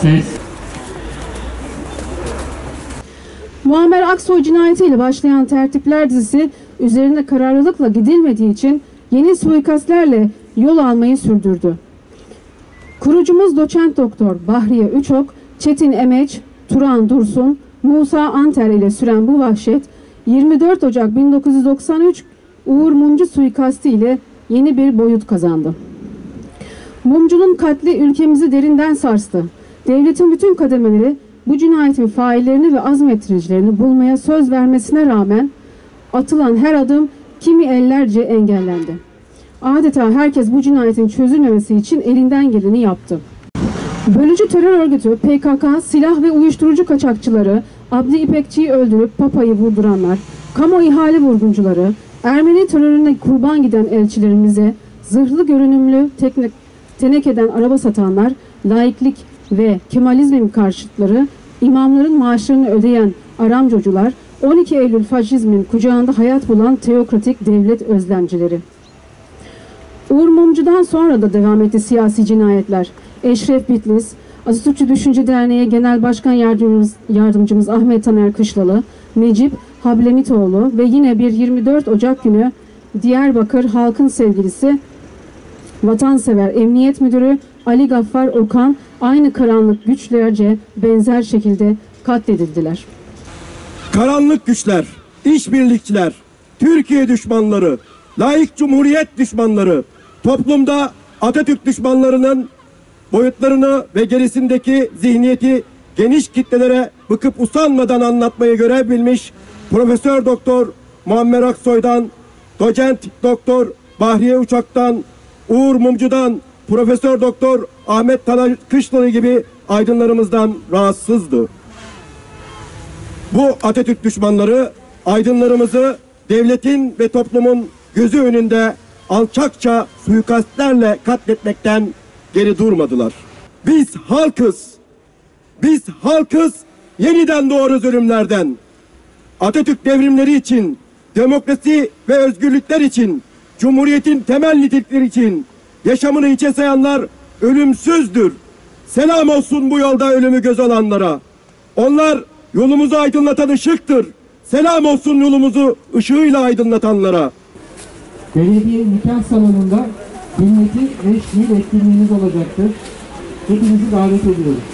Ses. Muammer Aksoy cinayetiyle başlayan tertipler dizisi üzerine kararlılıkla gidilmediği için yeni suikastlerle yol almayı sürdürdü. Kurucumuz doçent doktor Bahriye Üçok, Çetin Emeç, Turan Dursun, Musa Anter ile süren bu vahşet 24 Ocak 1993 Uğur Mumcu suikasti ile yeni bir boyut kazandı. Mumcunun katli ülkemizi derinden sarstı. Devletin bütün kademeleri bu cinayetin faillerini ve azmettiricilerini bulmaya söz vermesine rağmen atılan her adım kimi ellerce engellendi. Adeta herkes bu cinayetin çözülmemesi için elinden geleni yaptı. Bölücü terör örgütü PKK silah ve uyuşturucu kaçakçıları, Abdi İpekçi'yi öldürüp Papa'yı vurduranlar, kamu ihale vurguncuları, Ermeni terörüne kurban giden elçilerimize, zırhlı görünümlü tekne, tenekeden araba satanlar, laiklik ve Kemalizmin karşıtları, imamların maaşlarını ödeyen aramcocular, 12 Eylül faşizmin kucağında hayat bulan teokratik devlet özlemcileri. Uğur Mumcu'dan sonra da devam etti siyasi cinayetler. Eşref Bitlis, Atatürkçü Düşünce Derneği Genel Başkan Yardımcımız, Yardımcımız Ahmet Taner Kışlalı, Necip Hablemitoğlu ve yine bir 24 Ocak günü Diyarbakır halkın sevgilisi vatansever Emniyet Müdürü Ali Gaffar Okan aynı karanlık güçlerce benzer şekilde katledildiler. karanlık güçler, işbirlikçiler, Türkiye düşmanları, laik cumhuriyet düşmanları, toplumda Atatürk düşmanlarının boyutlarını ve gerisindeki zihniyeti geniş kitlelere bıkıp usanmadan anlatmayı görev bilmiş Profesör Doktor Muammer Aksoy'dan, Doçent Doktor Bahriye Uçak'tan, Uğur Mumcu'dan, Profesör Doktor Ahmet Taner Kışlalı gibi aydınlarımızdan rahatsızdı. Bu Atatürk düşmanları aydınlarımızı devletin ve toplumun gözü önünde alçakça suikastlerle katletmekten geri durmadılar. Biz halkız. Biz halkız yeniden doğarız ölümlerden. Atatürk devrimleri için, demokrasi ve özgürlükler için, cumhuriyetin temel nitelikleri için yaşamını içe sayanlar ölümsüzdür. Selam olsun bu yolda ölümü göz alanlara. Onlar yolumuzu aydınlatan ışıktır. Selam olsun yolumuzu ışığıyla aydınlatanlara. Belediye nikah salonunda sünneti ve şiir etkinliğiniz olacaktır. Hepinizi davet ediyoruz.